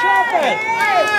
trumpet!